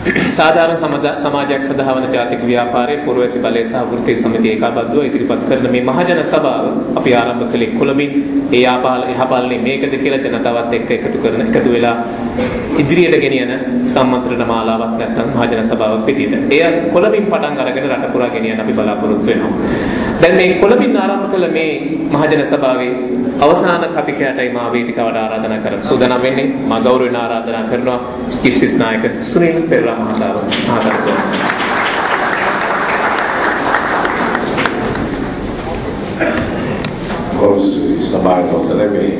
සාධාරණ සමාජයක් සඳහා වන ජාතික ව්‍යාපාරයේ පුරවැසි බලය සහ වෘත්තීය සමිතිය ඒකාබද්ධව ඉදිරිපත් කරන මේ මහජන සභාව අපි ආරම්භ කළේ කොළඹින් ඒ ආපාල යහපාලනේ මේකද කියලා ජනතාවත් එක්ක එකතු කරන එකතු වෙලා ඉදිරියට ගෙනියන සම්මන්ත්‍රණ මාලාවක් නැත්නම් මහජන සභාවක් විදියට. එය කොළඹින් පටන් අරගෙන රට පුරා ගෙනියන්න අපි බලාපොරොත්තු වෙනවා. දැන් මේ කොළඹින් ආරම්භ කළ මේ මහජන සභාවේ අවසාන කතිකයටයි මා වේදිකාවට ආරාධනා කරන්න සූදානම් වෙන්නේ. මා ගෞරවයෙන් ආරාධනා කරනවා කිප්සිස් නායක සුනිල් පෙරේරා මහතාව මහතාට. කොස්ටි සභාවට අවසර මේ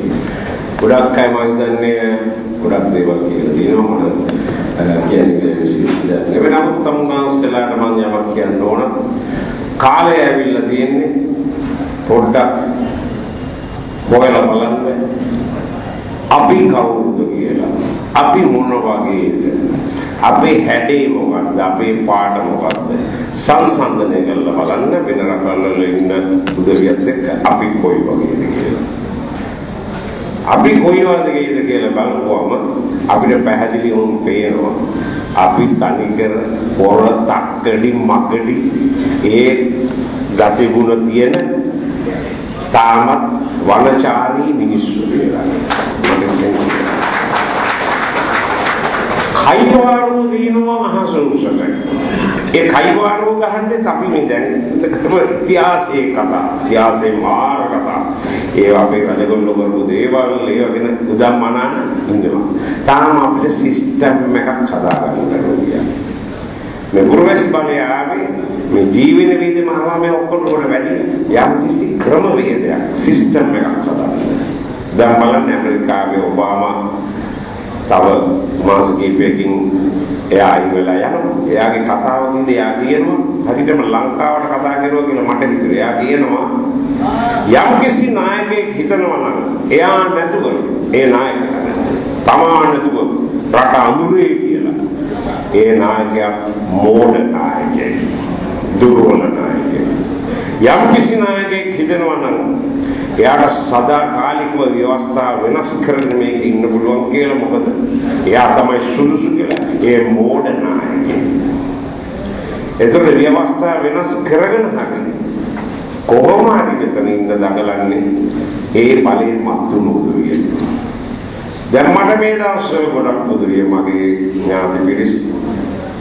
ගොඩක් අය මම හිතන්නේ ගොඩක් දේවල් කියලා තියෙනවා මම කියන්නේ විශේෂ දෙයක් නෙවෙයි නමුත් තමුන්නාන්සලාට මම යමක් කියන්න ඕන කාලය ඇවිල්ලා තියෙන්නේ පොඩ්ඩක් හොයලා බලන්න. අපි කවුරුද කියලා? අපි මොන වගේද? අපේ හැඩේ මොකක්ද? අපේ පාට මොකක්ද? සංසන්දනය කරලා බලන්න වෙන රටවල ඉන්න උදවියත් එක්ක අපි කොයි වගේද කියලා. අපි කොයි වගේද කියලා බලපුවම අපිට පැහැදිලි වුන් පේනවා. අපි තනිකර පොර තක්කඩි මකඩි ඒ ගති ගුණ තියෙන තාමත් වනචාරී මිනිස්සු කියලා. කයිවාරු දිනුව මහස උසට ඒ කයිවාරු ගහන්නේ අපි මේ දැන් කරපු ඉතිහාසයේ කතා ඉතිහාසයේ මාර කතා. ඒ අපේ රජගොල්ලෝ කරපු දේවල් ඒ වගේ උදම් මනාන ඉන්නවා. තාම අපිට සිස්ටම් එකක් හදාගන්න බැහැ මේ පුරවැසි බලය ආවේ මේ ජීවන වේදේ මරවා මේ ඔක්කොම වල වැඩි යම් කිසි ක්‍රමවේදයක් සිස්ටම් එකක් හදාගන්න. දැන් බලන්න ඇමරිකාවේ ඔබාමා තව මාස කිහිපයකින් එයා අයින් වෙලා යනවා. එයාගේ කතාව කීදී එයා කියනවා හරියටම ලංකාවට කතා කරුවා කියලා මට හිතුනේ. එයා කියනවා යම් කිසි නායකයෙක් හිතනවා නම් එයා නැතුව ඒ නායකයා තමා නැතුව රට අඳුරේ කියලා. ඒ නායකයා මෝඩ නායකයෙක්. දුර්වල නායකයෙක්. යම් කිසි නායකයෙක් හිතනවා නම් එයාට සදාකාලිකව ව්‍යවස්ථා වෙනස් කරගෙන මේක ඉන්න පුළුවන් කියලා මොකද එයා තමයි සුදුසු කියලා ඒ මෝඩ නායකයෙක්. ඒතකොට ව්‍යවස්ථා වෙනස් කරගෙන හරි කොහොම හරි මෙතන ඉන්න දඟලන්නේ ඒ බලයෙන් මත්තු නොදුවිය. දැන් මට මේ දවස්වල ගොඩක් පුදුරිය මගේ ඥාති පිරිස්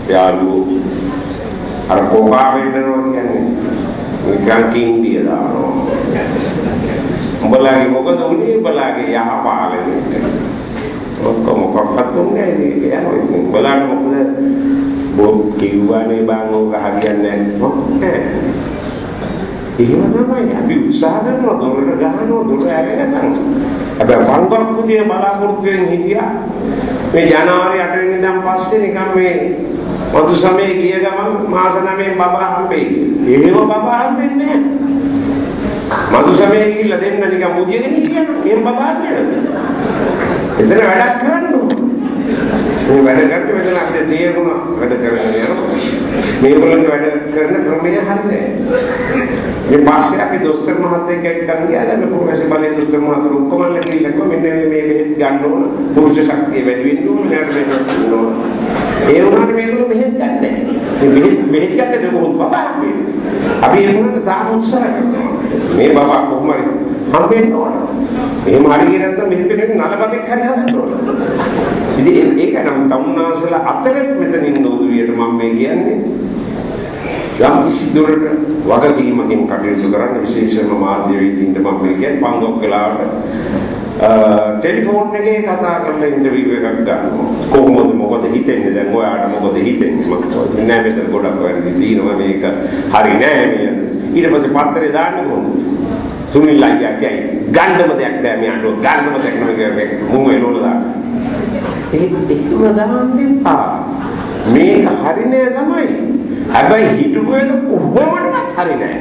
යාළුවෝ අර කොකා වෙන්නනවා කියන්නේ නිකන් කින්ඩිය දානවා. උඹලාගේ මොකද උනේ උඹලාගේ යහපාලනයට ඔක්කොම මොකක්වත් උන්නේ ඒක යනවා ඉතින් උඹලාට මොකද බොක් කිව්වනේ බං ඕක හරියන්නේ නැහැ එහෙම තමයි අපි උත්සාහ කරනවා දොරට ගහනවා දොර ඇරෙනකන් හැබැයි පංගක් පුදිය බලාපොරොත්තු වෙන හිටියා මේ ජනවාරි 8 වෙනිදාන් පස්සේ නිකන් මේ මధు සමයේ ගිය ගමන් මාස 9 බබා හම්බෙයි එහෙම බබා හම්බෙන්නේ නැහැ මధు සමයේ ගිහිල්ලා දෙන්න නිකන් මුදියගෙන හිටියනම් එහෙම බබා හම්බෙන්නේ එතන වැඩක් කරන්න ඕන. මේ වැඩ කරන්නේ මෙතන අපිට තේරුණා වැඩ කරගෙන යනවා. මේගොල්ලන්ගේ වැඩ කරන ක්‍රමය හරිනේ මේ පස්සේ අපි දොස්තර මහත්තයෙක් එක්කන් ගියා. දැන් මේ පුරුෂ බලයේ දොස්තර මහත්තයා ඔක්කොම ලැගිල්ලකෝ මෙන්න මේ මේ බෙහෙත් ගන්න ඕන. පුරුෂ ශක්තිය වැඩි වෙන්න ඕන. නේද බෙහෙත් ගන්න ඕන. ඒ වුණාට මේගොල්ලෝ බෙහෙත් ගන්න. නැහැ මේ බෙහෙත් බෙහෙත් ගන්න දෙක මොකද බබා අපි ඒ වුණාට තාම උත්සාහ කරනවා. මේ බබා කොහොම හරි හම්බෙන්න ඕන. එහෙම හරිය නැත්නම් බෙහෙත් නල බබෙක් හරි හදන්න ඕන. ඉතින් ඒක නම් තමුන්නාසලා අතරෙත් මෙතන ඉන්න උදවියට මම මේ කියන්නේ යම් කිසි දුරට වගකීමකින් කටයුතු කරන්න විශේෂයෙන්ම මාධ්‍ය වේදිකින්ට මම මේ කියන්නේ පංගොක් වෙලාවට ටෙලිෆෝන් එකේ කතා කරලා ඉන්ටර්විව් එකක් ගන්නවා. කොහොමද මොකද හිතෙන්නේ? දැන් ඔයාට මොකද හිතෙන්නේ? මම කිව්වා නෑ මෙතන ගොඩක් වැරදි තියෙනවා. මේක හරි නෑ මේ ඊට පස්සේ පත්තරේ දාන්න කොහොමද සුනිල් අයියා කියයි. ගන්නම දෙයක් නෑ මෙයාට ගන්නම දෙයක් නෑ මේක මුං එනෝල දාන්න. ඒ එහෙම දාන්න එපා. මේක හරි නෑ තමයි. හැබැයි හිටපු එක කොහොමවත් හරි නෑ.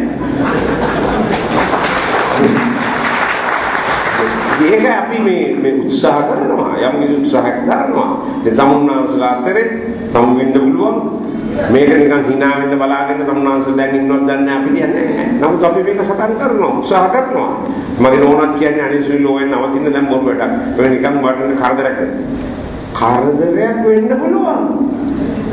ඒක අපි මේ මේ උත්සාහ කරනවා. යම් කිසි උත්සාහයක් කරනවා. ඒ තමුන්නාන්සලා අතරෙත් තමු වෙන්න පුළුවන්. මේක නිකන් hina වෙන්න බලාගෙන තමුන්නාන්සලා දැන් ඉන්නවත් දන්නේ අපි කියන්නේ නමුත් අපි මේක සටන් කරනවා උත්සාහ කරනවා. මගේ නෝනක් කියන්නේ අනිසුයි ලෝයෙන් නවතින්න දැන් බොරු වැඩක්. ඒක නිකන් වටන කරදරයක්. කරදරයක් වෙන්න පුළුවන්.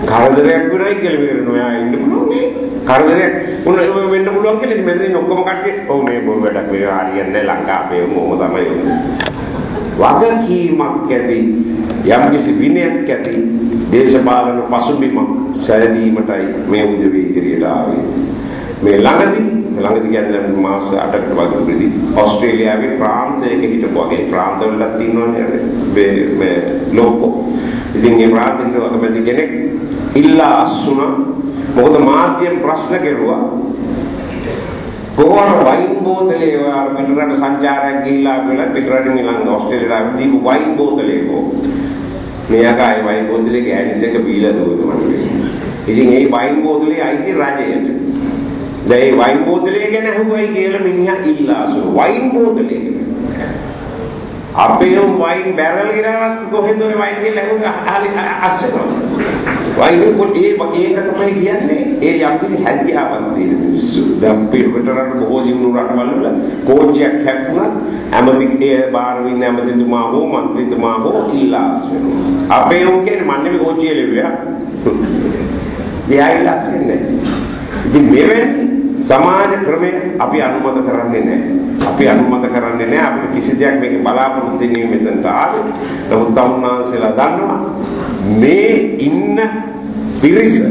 කරදරයක් වෙනයි කියලා මේකට නොයා ඉන්න පුළුවන් නේ. කරදරයක් උන වෙන්න පුළුවන් කියලා ඉතින් මෙතන ඉන්න ඔක්කොම කට්ටිය ඔව් මේ බොරු වැඩක් මේ හරියන්නේ නැහැ. ලංකාවේ මොම තමයි. වගකීමක් ඇති. යම්කිසි විනයක් ඇති දේශපාලන පසුබිමක් සැදීමටයි මේ උදවිය ඉදිරියට ආවේ. මේ ළඟදී ළඟදී කියන්නේ මාස 8කට වගේ වෙදී ඕස්ට්‍රේලියාවේ ප්‍රාන්තයක හිටපු වගේ ප්‍රාන්තවලත් ඉන්නවනේ මේ මේ ලෝකෝ. ඉතින් මේ ප්‍රාන්තෙක අකමැති කෙනෙක් ඉල්ලා අස්සුණා මොකද මාධ්‍යයෙන් ප්‍රශ්න කෙරුවා කොහොම වයින් බෝතලේ වාර පිටරට සංචාරයක් ගිහිල්ලා කියලා පිටරට නිලංග ඕස්ට්‍රේලියාවට දීපු වයින් බෝතලේ කෝ මෙයාගායි වයින් බෝතලේ ගෑනිත් එක බීලා දුවද මට ඉතින් ඒ වයින් බෝතලේ අයිති රජයට දැන් ඒ වයින් බෝතලේ ගැන අහුවයි කියලා මිනිහා ඉල්ලාසු වයින් බෝතලේ අපේ වයින් බැරල් ගිරවත් කොහෙන්ද ඔය වයින් කියලා අහුවා අස්සනවා වයින්කොට ඒ ඒක තමයි කියන්නේ ඒ යම්කිසි හැදියාවක් තියෙන මිනිස්සු. දැන් අපි පිටරට බොහෝ දිනු රටවල් වල කෝච්චියක් හැප්පුණත් ඇමති ඒ බාර වින්න ඇමතිතුමා හෝ മന്ത്രിතුමා හෝ කිල්ලාස් වෙනවා. අපේ උන් කියන්නේ මන්නේ කෝච්චිය ලෙව්වා. දෙයයිලාස් වෙන්නේ. ඉතින් මෙවැනි සමාජ ක්‍රමය අපි අනුමත කරන්නේ නැහැ. අපි අනුමත කරන්නේ නැහැ. අපිට කිසි දෙයක් මේක බලාපොරොත්තු වෙන්නේ මෙතනට ආවේ. නමුත් තමුන්නාන්සලා දන්නවා මේ ඉන්න පිරිස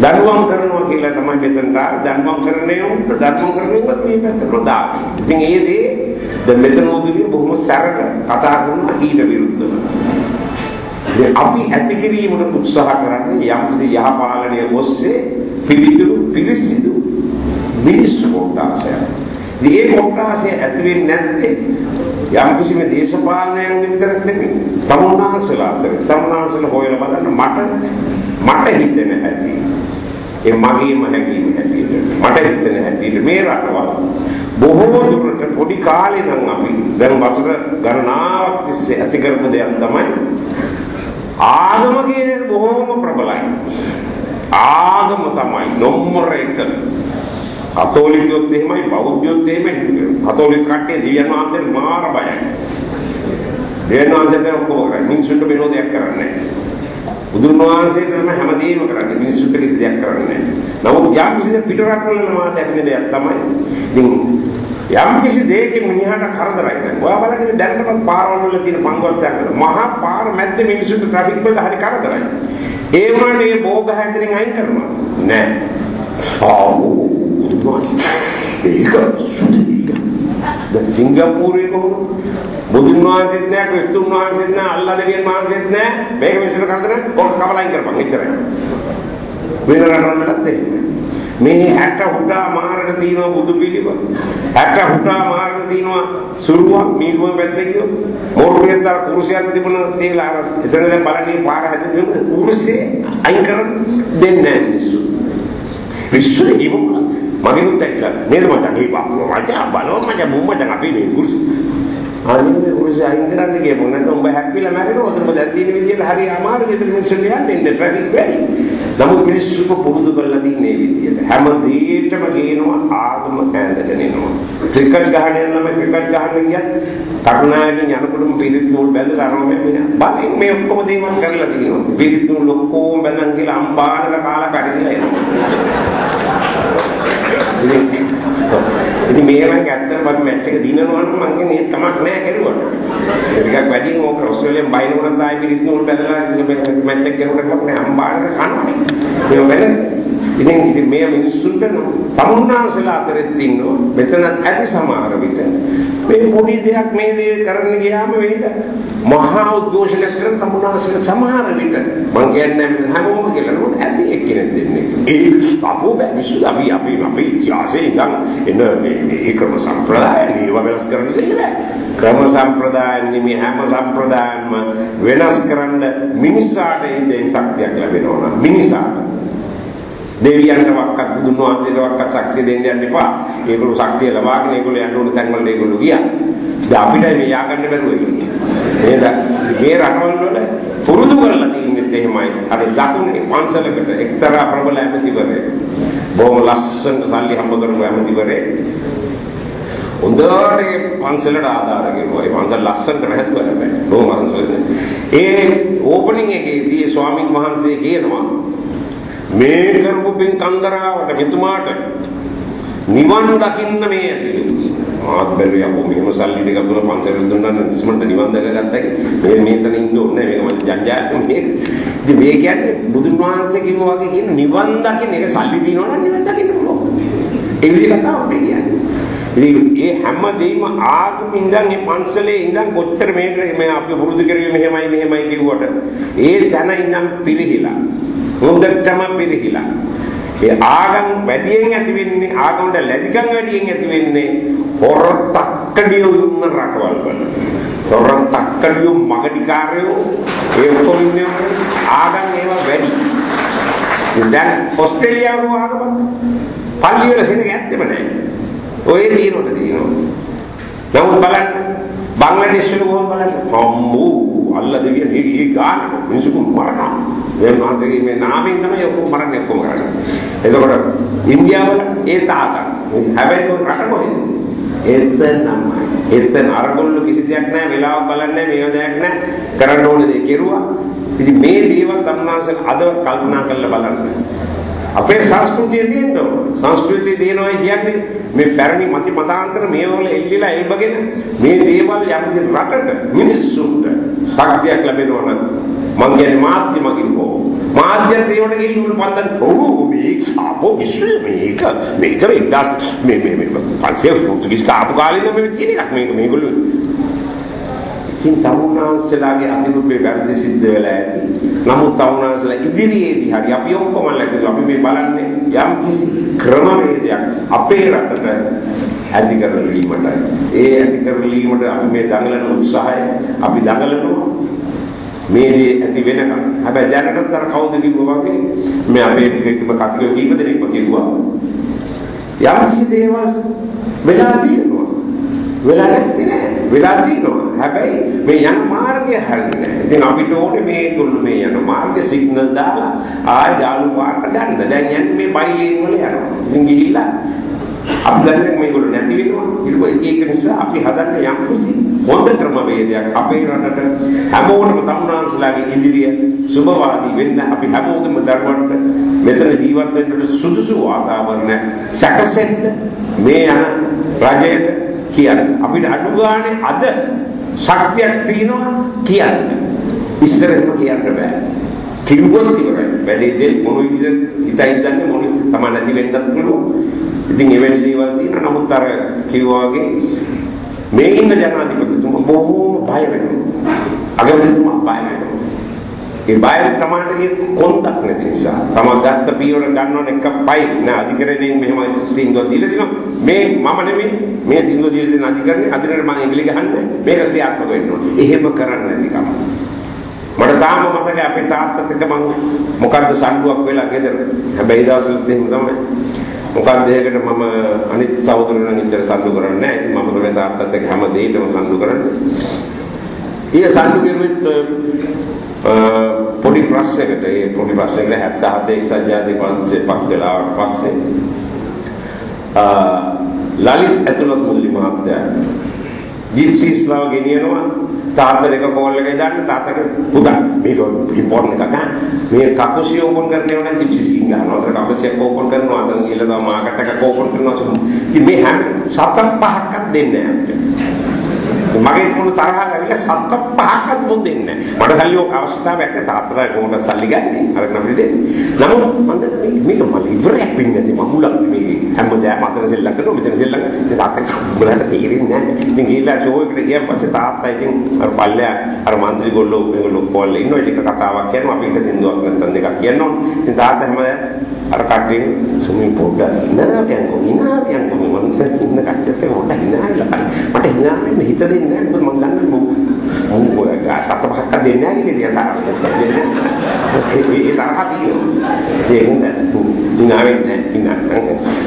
දඬුවම් කරනවා කියලා තමයි මෙතනට ආවේ. දඬුවම් කරන්නේ උන්ට දඬුවම් කරන්නේ මේ පැත්තට දාන්නේ. ඉතින් ඒ දේ දැන් මෙතන උදවිය බොහොම සරල කතා කරනවා ඊට විරුද්ධව. අපි ඇති කිරීමට උත්සාහ කරන්නේ යම්කිසි යහපාලනය ඔස්සේ පිවිතුරු පිරිසිදු මිනිස්සු කොටාසය. මේ කොටාසය ඇති වෙන්නේ නැත්තේ යම් කිසි මේ දේශපාලනයන්ගේ විතරක් නෙමෙයි. තමුන්නාන්සලා අතර තමුන්නාන්සලා හොයලා බලන්න මට මට හිතෙන හැටි. ඒ මගේම හැඟීම හැටියට මට හිතෙන හැටියට මේ රටවල් බොහෝ දුරට පොඩි කාලේ නම් අපි දැන් වසර ගණනාවක් තිස්සේ ඇති කරපු දෙයක් තමයි ආගම කියන එක බොහෝම ප්‍රබලයි. ආගම තමයි නොම්බර 1. කතෝලිකයොත් එහෙමයි බෞද්ධයොත් එහෙමයි. කතෝලික කට්ටිය දෙවියන් වහන්සේට මාර බයයි. දෙවියන් වහන්සේට ඔක්කොම කරන්නේ මිනිස්සුන්ට විරෝධයක් කරන්නේ නැහැ. බුදුන් වහන්සේට තමයි හැමදේම කරන්නේ මිනිස්සුන්ට කිසි දෙයක් කරන්නේ නැහැ. නමුත් යම් කිසි දෙයක් පිට රටවල මා දැක්නේ දෙයක් තමයි. ඉතින් යම් කිසි දෙයකින් මිනිහාට කරදරයි නේද? ඔයා බලන්න දැනටමත් පාරවල් වල තියෙන පංගුවත්යන් වල මහා පාර මැද්දේ මිනිස්සුන්ට ට්‍රැෆික් වලට හරි කරදරයි. ඒ වුණාට මේ භෝග හැතරෙන් අයින් කරනවා. නෑ. ආවෝ ඒක සුදීක. දැන් සිංගප්පූරුවේ කොහොමද? බුදුන් වහන්සේත් නෑ, ක්‍රිස්තුන් වහන්සේත් නෑ, අල්ලා දෙවියන් වහන්සේත් නෑ. මේක මිනිස්සුන්ට කරදර ඔක කවලයින් කරපන් එච්චරයි. වෙන රටවල් වලත් එහෙමයි. මේ 60 හුටා මාරට තියෙනවා බුදු පිළිම 60 හුටා මාරට තියෙනවා සුරුවක් මීගොම පැත්තේ ගියෝ මෝරුවෙන් තර කුරුසියක් තිබුණ තේලා අර එතන දැන් බලන්නේ පාර හැදෙන්නේ කුරුසිය අයින් කරන්න දෙන්නේ නැහැ මිනිස්සු මිනිස්සු දෙකම මගේ උත් ඇවිල්ලා නේද මචං ඒ බක්කෝ මචං බලව මචං මුම් මචං අපි මේ කුරුසි අනේ මේ කුරුසිය අයින් කරන්න ගියපො නැත්නම් උඹ හැප්පිලා මැරෙනවා උතන දැන් තියෙන විදියට හරි අමාරුයි ඉතින් මිනිස්සුන්ට යන්නේ ට්‍රැෆික් වැඩි නමුත් මිනිස්සු පුරුදු කරලා තින්නේ විදියට හැම දෙයකටම ගේනවා ආගම ඈඳගෙන එනවා ක්‍රිකට් ගහන්න යන ළමයි ක්‍රිකට් ගහන්න ගියත් කරුණාගෙන් යනකොටම පිරිත් නූල් බැඳලා අරම මේ බලෙන් මේ ඔක්කොම දේවල් කරලා තියෙනවා පිරිත් නූල් ඔක්කොම බැඳන් කියලා අම්බානක කාලා පැටදිලා එනවා ඉතින් මේවයි ඇත්තටම අපි මැච් එක දිනනවා නම් මං කියන්නේ ඒ තමක් නෑ කෙරුවට. ඒ ටිකක් වැඩිම ඕක ඕස්ට්‍රේලියාවෙන් බයිනකොට ආයි පිළිත් නූල් බැදලා මැච් එක කෙරුවට නෑ අම්බානක කන්නේ. ඒක වැදගත්. ඉතින් ඉතින් මේ මිනිස්සුන්ට තමුන්නාසලා අතරෙත් ඉන්නවා. මෙතනත් ඇති සමහර විට මේ පොඩි දෙයක් මේ දේ කරන්න ගියාම මේක මහා උද්ඝෝෂණයක් කරන තමුන්නාසලා සමහර විට මං කියන්නේ මෙතන හැමෝම කියලා නමුත් ඇති එක්කෙනෙක් දෙන්නේ. ඒ අපෝ බෑ මිනිස්සු අපි අපි අපේ ඉතිහාසයේ ඉඳන් එන මේ ක්‍රම සම්ප්‍රදාය ඒවා වෙනස් කරන්න දෙන්නේ බෑ. ක්‍රම සම්ප්‍රදායන් මේ හැම සම්ප්‍රදායන්ම වෙනස් කරන්න මිනිසාට ඉඳන් ශක්තියක් ලැබෙනවා නම් මිනිසාට දෙවියන්ට වක්කත් බුදුන් වහන්සේට වක්කත් ශක්තිය දෙන්න යන්න එපා. ඒගොල්ලෝ ශක්තිය ලබාගෙන ඒගොල්ලෝ යන්න ඕන තැන් වලට ඒගොල්ලෝ ගියා. දැන් අපිට මේ ය아가න්න බැරුව ඉන්නේ. නේද? මේ රටවල් වල පුරුදු කරලා තින්නෙත් එහෙමයි. අර දකුණේ පන්සලකට එක්තරා ප්‍රබල ඇමතිවරයෙක් බොහොම ලස්සනට සල්ලි හම්බ කරපු ඇමතිවරයෙක් හොඳට පන්සලට ආධාර කෙරුවා. ඒ පන්සල ලස්සනට හැදුවා හැබැයි. බොහොම ලස්සනට. ඒ ඕපනින් එකේදී ස්වාමින් වහන්සේ කියනවා මේ කරපු පින් කන්දරාවට මෙතුමාට නිවන් දකින්න මේ ඇතිලු. මාත් බැලුවේ අපෝ මෙහෙම සල්ලි ටිකක් දුන්න පන්සලෙන් දුන්නා නම් ඉස්මන්ට නිවන් දැක ගත්තා මේ මේතන ඉන්න ඕනේ මේක මම ජංජාල මේක. ඉතින් මේ කියන්නේ බුදුන් වහන්සේ කිව්වා වගේ කියන නිවන් දකින්න ඒක සල්ලි දිනනවා නම් නිවන් දකින්න පුළුවන්. ඒ විදිහ කතාවක් මේ කියන්නේ. ඉතින් ඒ හැම දෙයක්ම ආගම ඉඳන් මේ පන්සලේ ඉඳන් කොච්චර මේක මේ අපි පුරුදු කරුවේ මෙහෙමයි මෙහෙමයි කිව්වට ඒ තැන ඉඳන් පිළිහිලා හොඳටම පිළිහිලා ඒ ආගම් වැඩියෙන් ඇති වෙන්නේ ආගමට ලැබිකම් වැඩියෙන් ඇති වෙන්නේ හොර තක්කඩියෝ ඉන්න රටවල් වල. හොර තක්කඩියෝ මගඩිකාරයෝ ඒ ඔක්කොම ඉන්නේ ආගම් ඒවා වැඩි. දැන් ඕස්ට්‍රේලියාවේ ආගමක් පල්ලි වල සෙනග ඇත්තෙම නැහැ. ඔය තියෙනකොට තියෙනවා. නමුත් බලන්න බංග්ලාදේශ වල කොහොමද බලන්න. අම්මෝ අල්ලා දෙවියන් මේ මේ ගාන මිනිස්සු මරනවා මේ මාතේ මේ නාමයෙන් තමයි ඔක්කොම මරන්නේ ඔක්කොම කරන්නේ. එතකොට ඉන්දියාවල ඒ තාතන් හැබැයි කො රට කොහෙද? එතනමයි. එතන අරගොල්ලෝ කිසි දෙයක් නැහැ වෙලාවක් බලන්නේ මේව දෙයක් නැහැ. කරන්න ඕනේ දේ කෙරුවා. ඉතින් මේ දේවල් තමුනාසල අදවත් කල්පනා කරලා බලන්න. අපේ සංස්කෘතිය තියෙනවා. සංස්කෘතිය තියෙනවා කියන්නේ මේ පැරණි මති මතාන්තර මේවල එල්ලිලා එල්බගෙන මේ දේවල් යම්කිසි රටට මිනිස්සුන්ට ශක්තියක් ලැබෙනවා නම් මං කියන්නේ මාධ්‍ය මගින් හෝ. මාධ්‍යත් ඒවට ගිහින් පන්දන් ඔව් මේක අපෝ විශ්ව මේක මේක ඉන්දස් මේ මේ මේ පන්සිය පොර්තුගීස් කාපු කාලේ ඉඳන් මේ තියෙන එකක් මේක මේගොල්ලෝ. ඉතින් තමුන්නාන්සලාගේ අතිනුපේ වැරදි සිද්ධ වෙලා ඇති. නමුත් තමුන්නාන්සලා ඉදිරියේදී හරි අපි ඔක්කොම ලැබුවා අපි මේ බලන්නේ යම් කිසි ක්‍රමවේදයක් අපේ රටට ඇති කරලීමට. ඒ ඇති කරලීමට අපි මේ දඟලන උත්සාහය අපි දඟලනවා. මේ දේ ඇති වෙනකම්. හැබැයි දැනටත් අර කවුද කිව්වා වගේ මේ අපේ කතිකෝ කීප දෙනෙක්ම කිව්වා. යම් කිසි දේවල් වෙලා තියෙනවා. වෙලා නැත්තේ නෑ. වෙලා තියෙනවා. හැබැයි මේ යන මාර්ගය හරිනේ නෑ. ඉතින් අපිට ඕනේ මේගොල්ලෝ මේ යන මාර්ග සිග්නල් දාලා ආය යාළු පාරට ගන්න. දැන් යන්නේ මේ බයිලේන් වල යනවා. ඉතින් ගිහිල්ලා අපි දන්නේ මේගොල්ලෝ නැති වෙනවා. ඊට ඒක නිසා අපි හදන්න යම් කිසි හොඳ ක්‍රමවේදයක් අපේ රටට හැමෝටම තමුනාන්සලාගේ ඉදිරිය සුබවාදී වෙන්න අපි හැමෝගෙම දරුවන්ට මෙතන ජීවත් වෙන්නට සුදුසු වාතාවරණයක් සැකසෙන්න මේ යන රජයට කියන්න. අපිට අඩු ගානේ අද ශක්තියක් තියෙනවා කියන්න. ඉස්සරහම කියන්න බෑ. කිව්වොත් ඉවරයි. වැඩේ දෙල් මොන විදිහට හිතයි දන්නේ මොන තමයි නැති වෙන්නත් පුළුවන්. ඉතින් එවැනි දේවල් තියෙනවා. නමුත් අර කිව්වා වගේ මේ ඉන්න ජනාධිපතිතුමා බොහෝම බය වෙනවා. අගමැතිතුමා බය වෙනවා. ඒ බය තමයි කොන්දක් නැති නිසා. තම ගත්ත පියවර ගන්නවන එක පයි නෑ අධිකරණයෙන් මෙහෙම තීන්දුවක් දීලා දිනවා. මේ මම නෙමෙයි මේ තීන්දුව දීලා දෙන අධිකරණේ අදිනට මම එගලි ගහන්නේ මේක ක්‍රියාත්මක වෙන්න ඕනේ. එහෙම කරන්නේ නැතිකම. මට තාම මතකයි අපේ තාත්තත් එක්ක මම මොකද්ද සම්ඩුවක් වෙලා ගෙදර. හැබැයි දවසලත් එහෙම තමයි. මොකක්ද ඒකට මම අනිත් සහෝදරයන් ඉච්චර සම්ඩු කරන්නේ නැහැ. ඉතින් මම තමයි තාත්තත් එක්ක හැම දෙයකම සම්ඩු කරන්නේ. ඊය සම්ඩු කරුවෙත් පොඩි ප්‍රශ්නයකට ඒ පොඩි ප්‍රශ්නයකට 77 එක්සත් ජාතික පන්තියේ පත් වෙලාවට පස්සේ ලලිත් ඇතුළත් මුදලි මහත්තයා ජිප්සීස්ලාව ගෙනියනවා. තාත්තා දෙක කෝල් එකේ දාන්න තාත්තට පුතා මේක ඉම්පෝටන්ට් එකක් මේ කකුසිය ඕපන් කරන්න ඕන ජිප්සීස් කින් ගන්නවා. අර කකුසිය ඕපන් කරනවා අතන ගිහලා තව මාකට් එකක් ඕපන් කරනවා. ඉතින් මේ හැම සතක් පහක්වත් දෙන්නේ නැහැ මගේ තිබුණු තරහව ඇවිල්ලා සත්ත පහක්වත් මුන් දෙන්නේ මට සල්ලි ඔක අවශ්‍යතාවයක් නැහැ. තාත්තලා කොහොමද සල්ලි ගන්නෙ? අරගෙන අපිට දෙන්නේ. නමුත් මම දන්නේ මේක මල ඉවරයක් වෙන්නේ නැති මම මුලක් මේ හැමදාම අතන සෙල්ලම් කරනවා මෙතන සෙල්ලම් කරනවා. තාත්තා උඹලට තේරෙන්නේ නැහැ. ඉතින් ගිහිල්ලා ෂෝ එකට ගියන් පස්සේ තාත්තා ඉතින් අර පල්ලෙයා අර මන්ත්‍රී ගොල්ලෝ මේගොල්ලෝ කෝල් ඉන්නවා. ටික කතාවක් කරනවා අපි එක සින්දුවක් නැත්තම් දෙකක් කියනවා. ඉතින් තාත්තා හැමදාම අර කඩේ සුමි පොඩ්ඩක් ඉන්නවා. කියන්කෝ ඉන්නවා කියන්කෝ මම ඉන්න කට්ටියත් එක්ක පොඩ්ඩක් ඉන්නවා මට ඉන්නවා වෙන්න හිත දෙන්නේ නැහැ මොකද මම දන්නේ මම මොකද සත පහක් දෙන්නේ නැහැ කියලා දියා ඒ තරහ තියෙනවා ඒකින්ද ඉන්නවා වෙන්නේ ඉන්නවා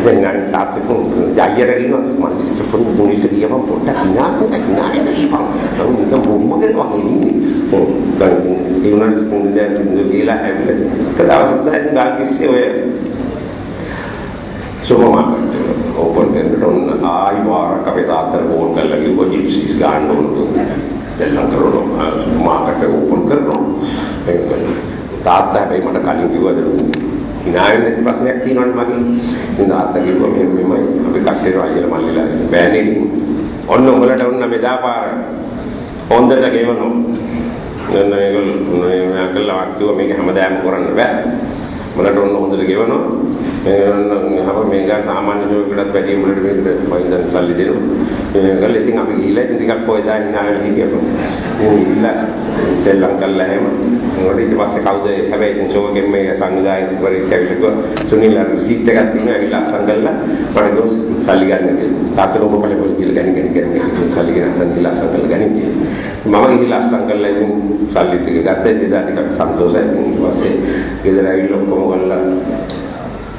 දැන් තාත්තේ ජායියට කියනවා මම ඉතින් පොඩි දුනිට කියපම් පොඩ්ඩක් ඉන්නවා ඉන්නවා කියලා කියපම් නිකන් බොම්මකට වගේ ඉන්නේ ඔව් දැන් ඒ උනාට දැන් කියලා ඇවිල්ලා කතාවක් දැන් ගල් කිස්සේ ඔය සුපර් මාකට් ඕපන් කරනකොට ඔන්න ආයි වාරක් අපේ තාත්තට ෆෝන් කරලා කිව්වා ජිප්සීස් ගන්න ඕන දෙල්ලම් කරනවා සුපර් මාකට් එක ඕපන් කරනවා තාත්තා හැබැයි මට කලින් කිව්වද hina වෙන්න නැති ප්‍රශ්නයක් තියෙනවනේ මගේ. ඉතින් තාත්තා කිව්වා මෙහෙම මෙහෙමයි අපි කට්ටේට අයියලා මල්ලිලා බෑනේ. ඔන්න උඹලට ඔන්න මෙදාපාර හොඳට ගෙවනවා. නෑ ඒගොල්ලෝ මේ කළා කිව්වා මේක හැමදාම කරන්න බෑ. මලට ඔන්න හොඳට ගෙවනවා. මේ හැම මේක සාමාන්‍ය ජෝකටත් වැඩි මුලට මේකට මම දැන් සල්ලි දෙනවා. මේකල ඉතින් අපි ගිහිල්ලා ඉතින් ටිකක් ඔය දාන්න නාගෙන හිටියපො. ඉතින් ගිහිල්ලා සෙල්ලම් කළා හැම. ඒකට ඊට පස්සේ කවුද හැබැයි ඉතින් ෂෝ එකෙන් මේ සංවිධායකවරයෙක් ඇවිල්ලා කිව්වා සුනිල් අර රිසීට් එකක් තියෙනවා ඇවිල්ලා අසං කළා. මට ගොස් සල්ලි ගන්න කියලා. තාත්තට ඔබ පළේ පොල් කියලා ගනි ගනි ගනි සල්ලි ගෙන අසං ගිහිල්ලා අසං කළා ගනි කියලා. මම ගිහිල්ලා අසං කළා ඉතින් සල්ලි ටික ගත්තා. එදා ටිකක් සන්තෝෂයි. ඊට පස්සේ ගෙදර ඇවිල්ලා ඔක්කොම කරලා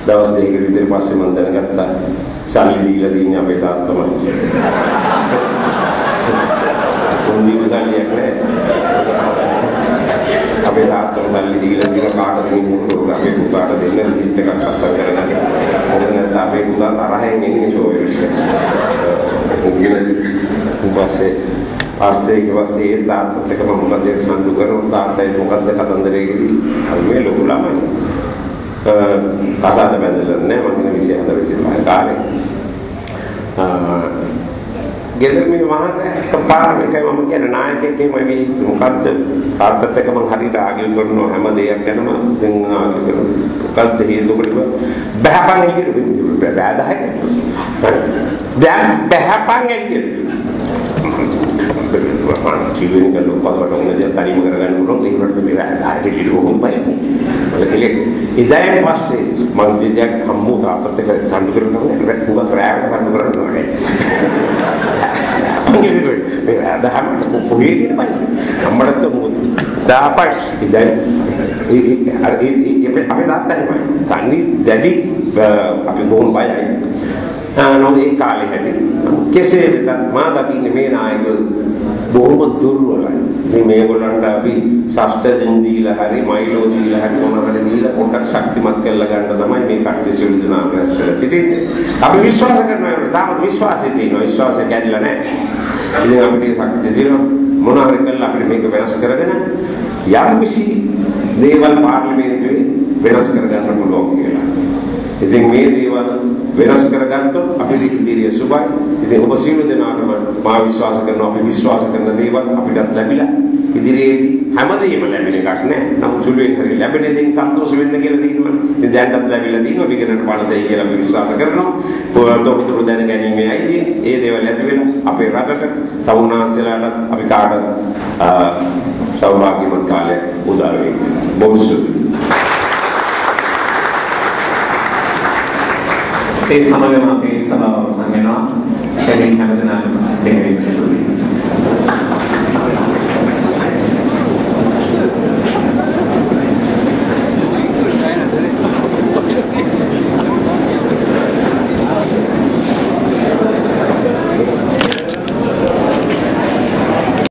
දවස් දෙකකට විතර පස්සේ මම දැනගත්තා සල්ලි දීලා තින්නේ අපේ තාත්තමයි. උන්දීම සල්ලියක් නැහැ. අපේ තාත්තම සල්ලි දීලා තියෙන කාටද මේ අපේ පුතාට දෙන්න රිසිට් එකක් අස්සම් කරගන්න. මොකද නැත්නම් අපේ පුතා තරහෙන් එන්නේ ෂෝ එකට. ඊට පස්සේ පස්සේ ඊට පස්සේ ඒ තාත්තත් එක්ක මම මොකද සම්දු කරනවා තාත්තයි මොකද්ද කතන්දරයේදී අර මේ ලොකු ළමයි කසාද බැඳලා නැහැ මම කියන 24 25 කාලේ. ගෙදර මේ මහාන එකපාර මේකයි මම කියන නායකයෙක්ගේ මම මොකද්ද? තාත්තත් එක්ක මම හරියට ආගිල් කරනවා හැම දෙයක් ගැනම දැන් ආගිල් කරනවා. මොකද්ද හේතුවකට බහපන් එළියට බෑදහයි දැන් බහපන් එළියට මම කිව්වෙන එක ලොකවට උන්නේ දැන් තනියම කරගන්න පුළුවන්. ඒකට මේ බෑදහයි එළියට හොම්බයි වලකලේ ඉදායන් පස්සේ මම දෙයක් හම්බු තාත්තත් එක්ක සම්ඩු කරනවා නේද පුගත් රෑවට සම්ඩු කරනවා නේද මේ අදහම කොහේ කියන බයි අම්මඩත් තාපයි. ඉතින් අර ඒ අපි තාත්තා එහෙමයි තනි දැඩි අපි බොහොම බයයි. නෝ ඒ කාලේ හැටි. කෙසේ වෙතත් මා දකින්නේ මේ නායකයෝ බොහොම දුර්වලයි. ඉතින් මේගොල්ලන්ට අපි ෂෂ්ඨ දීලා හරි මයිලෝ දීලා හරි මොනවා හරි දීලා පොඩ්ඩක් ශක්තිමත් කරලා ගන්න තමයි මේ කට්ටිය සියලු දෙනා රැස් වෙලා සිටින්නේ. අපි විශ්වාස කරනවා තාමත් විශ්වාසය තියෙනවා. විශ්වාසය කැඩිලා නැහැ. ඉතින් අපිට ශක්තිය තියෙනවා මොනවා හරි කරලා අපිට මේක වෙනස් කරගෙන යම් කිසි දේවල් පාර්ලිමේන්තුවේ වෙනස් කරගන්න පුළුවන් කියලා. ඉතින් මේ දේවල් වෙනස් කරගත්තොත් අපිට ඉදිරිය සුබයි. ඉතින් ඔබ සියලු දෙනාටම මා විශ්වාස කරනවා අපි විශ්වාස කරන දේවල් අපිටත් ලැබිලා ඉදිරියේදී හැමදේම ලැබෙන එකක් නෑ. නමුත් සුළුෙන් හරි ලැබෙන දේෙන් සන්තෝෂ වෙන්න කියලා තියෙනවා. ඉතින් දැන්ටත් ලැබිලා තියෙනවා. විකරණ පණ දෙයි කියලා අපි විශ්වාස කරනවා. තොරතුරු දැන ගැනීමේ අයිතිය. ඒ දේවල් ඇති වෙන අපේ රටට තවුනාන්සලාට අපි කාටත් සෞභාග්‍යමත් කාලයක් උදා වෙයි. බොහොම ස්තුතියි. ඒ සමගම අපේ සභාව අවසන් වෙනවා. එදින හැමදෙනාටම බෙහෙවින් සිදුවේ.